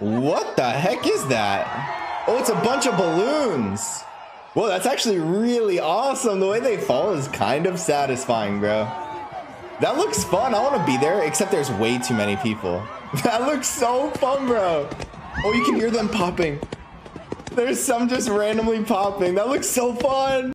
What the heck is that? Oh, it's a bunch of balloons. Well, that's actually really awesome. The way they fall is kind of satisfying, bro. That looks fun. I want to be there, except there's way too many people. That looks so fun, bro. Oh, you can hear them popping. There's some just randomly popping. That looks so fun.